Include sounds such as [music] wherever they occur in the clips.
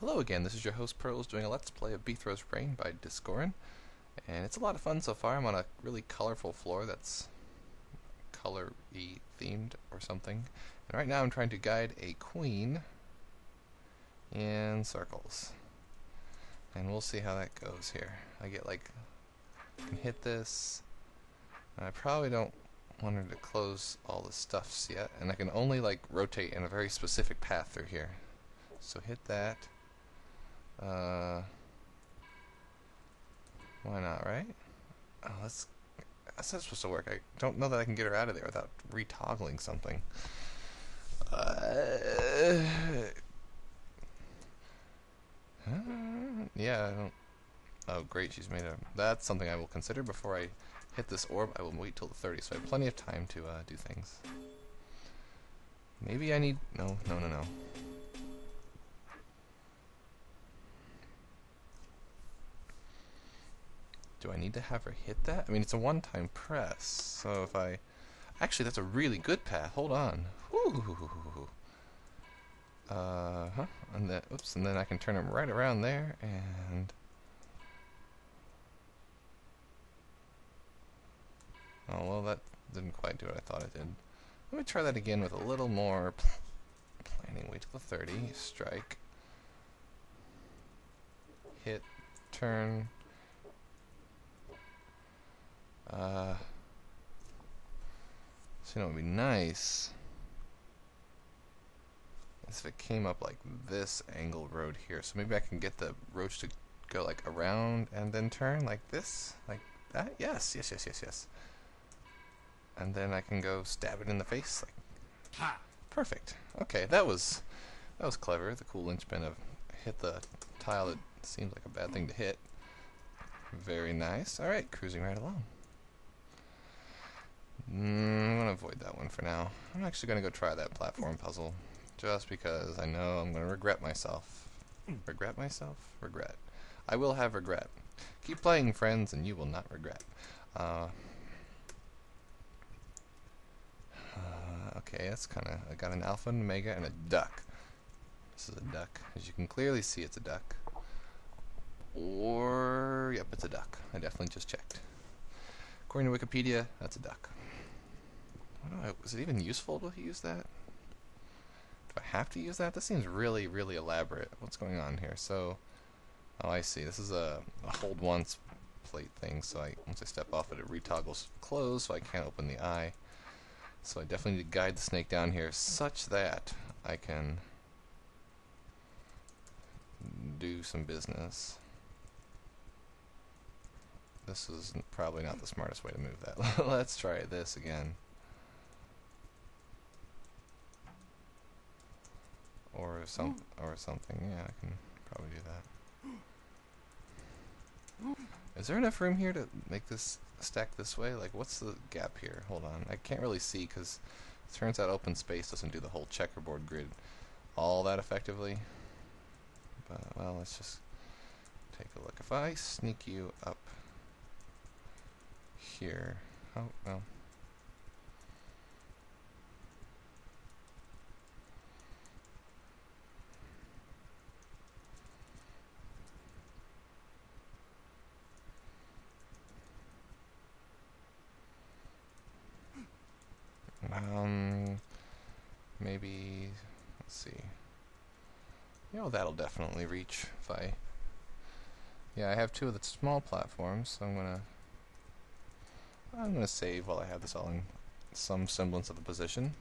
Hello again, this is your host Pearls doing a Let's Play of Beethro's Brain by Discorin. And it's a lot of fun so far. I'm on a really colorful floor that's color-y themed or something. And right now I'm trying to guide a queen in circles. And we'll see how that goes here. I get like, I can hit this. I probably don't want her to close all the stuffs yet. And I can only like rotate in a very specific path through here. So hit that. Uh, why not, right? Oh, that's that's not supposed to work. I don't know that I can get her out of there without retoggling something. Uh, yeah, I don't. Oh, great, she's made a. That's something I will consider before I hit this orb. I will wait till the 30, so I have plenty of time to uh, do things. Maybe I need. No, no, no, no. Do I need to have her hit that? I mean, it's a one-time press, so if I... Actually, that's a really good path. Hold on. Uh huh. And then, oops, and then I can turn him right around there, and oh well, that didn't quite do what I thought it did. Let me try that again with a little more planning. Wait till the 30. Strike. Hit. Turn. Uh, so you know, it would be nice is if it came up like this angle road here. So maybe I can get the roach to go like around and then turn like this, like that. Yes, yes, yes, yes, yes. And then I can go stab it in the face. Like, ha! Perfect. Okay, that was that was clever. The cool linchpin of hit the tile that seems like a bad thing to hit. Very nice. All right, cruising right along. Mm, I'm going to avoid that one for now. I'm actually going to go try that platform puzzle. Just because I know I'm going to regret myself. Regret myself? Regret. I will have regret. Keep playing, friends, and you will not regret. Uh, uh, okay, that's kind of... I got an alpha and omega and a duck. This is a duck. As you can clearly see, it's a duck. Or... Yep, it's a duck. I definitely just checked. According to Wikipedia, that's a duck. I, was it even useful to use that? Do I have to use that? This seems really, really elaborate. What's going on here? So, oh, I see. This is a, a hold once plate thing. So I once I step off it, it retoggles closed, so I can't open the eye. So I definitely need to guide the snake down here such that I can do some business. This is probably not the smartest way to move that. [laughs] Let's try this again. Or some oh. or something. Yeah, I can probably do that. [gasps] Is there enough room here to make this stack this way? Like, what's the gap here? Hold on, I can't really see because it turns out open space doesn't do the whole checkerboard grid all that effectively. But well, let's just take a look. If I sneak you up here, oh well. Um, maybe, let's see. Know, that'll definitely reach if I... Yeah, I have two of the small platforms, so I'm gonna... I'm gonna save while I have this all in some semblance of a position.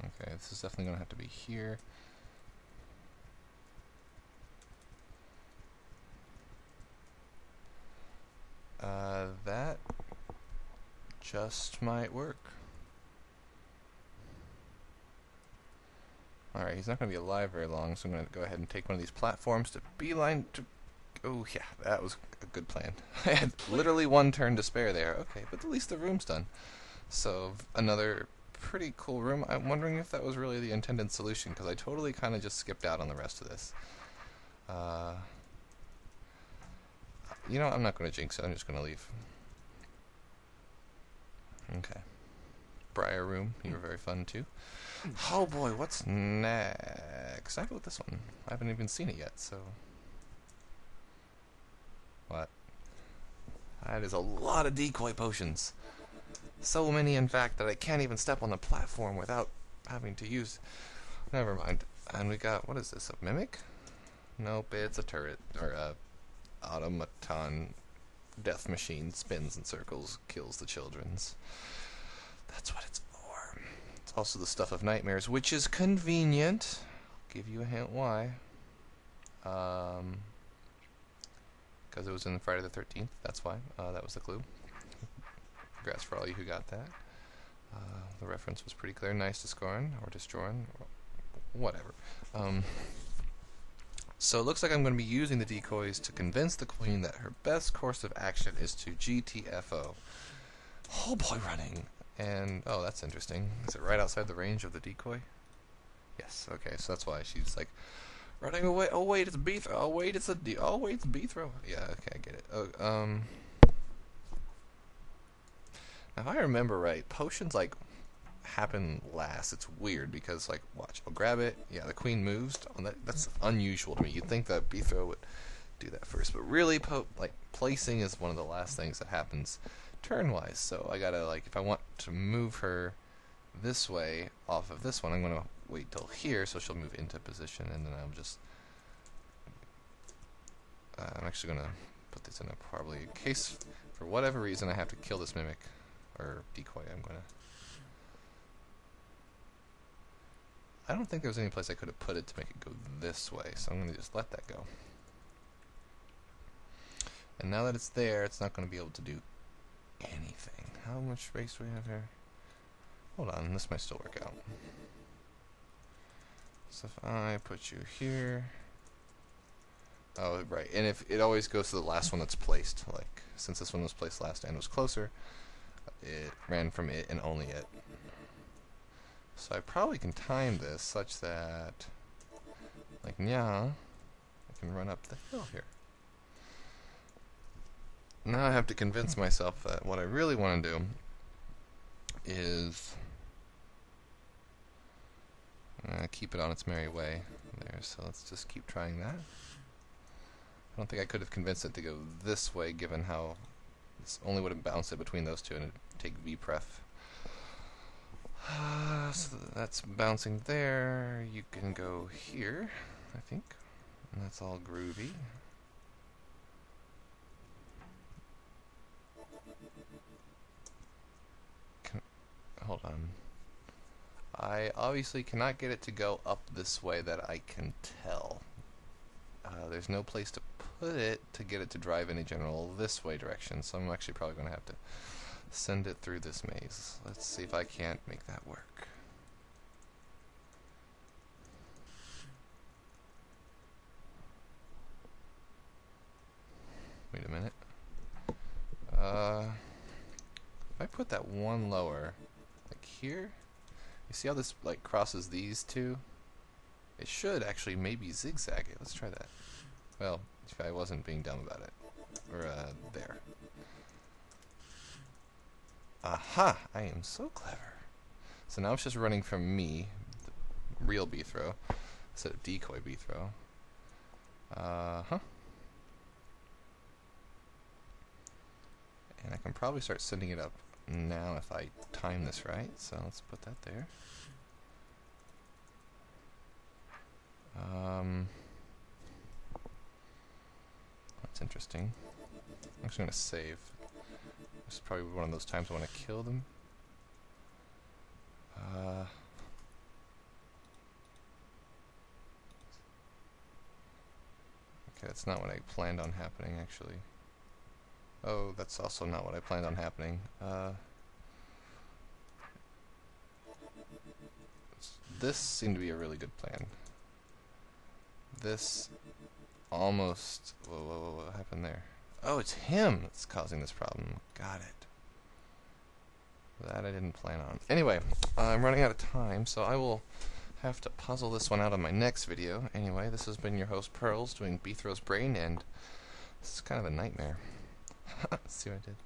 Okay, this is definitely gonna have to be here. Uh, that just might work. Alright, he's not going to be alive very long, so I'm going to go ahead and take one of these platforms to beeline to... Oh, yeah, that was a good plan. [laughs] I had literally one turn to spare there. Okay, but at least the room's done. So, another pretty cool room. I'm wondering if that was really the intended solution, because I totally kind of just skipped out on the rest of this. Uh, you know, I'm not going to jinx it. I'm just going to leave. Okay. Briar Room, you were very fun too. Oh boy, what's next? I go with this one. I haven't even seen it yet, so. What? That is a lot of decoy potions. So many, in fact, that I can't even step on the platform without having to use. Never mind. And we got, what is this, a mimic? Nope, it's a turret, or a automaton death machine, spins in circles, kills the children's. That's what it's for. It's also the stuff of nightmares, which is convenient. I'll give you a hint why. Um, because it was in Friday the 13th, that's why. Uh, that was the clue. Congrats for all you who got that. Uh, the reference was pretty clear. Nice to scorn or Disjorin, whatever. Um, so it looks like I'm going to be using the decoys to convince the queen that her best course of action is to GTFO. Oh boy, running. And, oh, that's interesting. Is it right outside the range of the decoy? Yes, okay, so that's why she's like, running away. Oh, wait, it's Beethro. Oh, wait, it's a D. Oh, wait, it's Beethro. Yeah, okay, I get it. Oh, um. Now, if I remember right, potions, like, happen last. It's weird because, like, watch, I'll grab it. Yeah, the queen moves. Oh, that, that's unusual to me. You'd think that Beethro would do that first, but really, like, placing is one of the last things that happens turn-wise. So I gotta, like, if I want to move her this way off of this one, I'm gonna wait till here so she'll move into position, and then I'll just. Uh, I'm actually gonna put this in a probably case for whatever reason I have to kill this mimic or decoy. I'm gonna. I don't think there was any place I could have put it to make it go this way, so I'm gonna just let that go. And now that it's there, it's not going to be able to do anything. How much space do we have here? Hold on, this might still work out. So if I put you here... Oh, right, and if it always goes to the last one that's placed, like, since this one was placed last and was closer, it ran from it and only it. So I probably can time this such that, like, yeah, I can run up the hill here. Now I have to convince myself that what I really want to do is uh, keep it on its merry way there. So let's just keep trying that. I don't think I could have convinced it to go this way given how this only would have bounced it between those two and take V-pref. That's bouncing there. You can go here, I think. And that's all groovy. hold on. I obviously cannot get it to go up this way that I can tell. Uh, there's no place to put it to get it to drive in any general this way direction, so I'm actually probably going to have to send it through this maze. Let's see if I can't make that work. Wait a minute. Uh, if I put that one lower, like here. You see how this like crosses these two? It should actually maybe zigzag it. Let's try that. Well, if I wasn't being dumb about it. Or, uh, there. Aha! I am so clever. So now it's just running from me, the real Beethro, instead of decoy Beethro. Uh huh. And I can probably start sending it up now if I time this right. So let's put that there. Um, that's interesting. I'm just going to save. This is probably one of those times I want to kill them. Uh, okay, that's not what I planned on happening, actually. Oh, that's also not what I planned on happening. Uh, this seemed to be a really good plan. This almost... Whoa, whoa, whoa, what happened there? Oh, it's him that's causing this problem. Got it. That I didn't plan on. Anyway, I'm running out of time, so I will have to puzzle this one out on my next video. Anyway, this has been your host, Pearls, doing Beethro's Brain, and this is kind of a nightmare. [laughs] See what I did?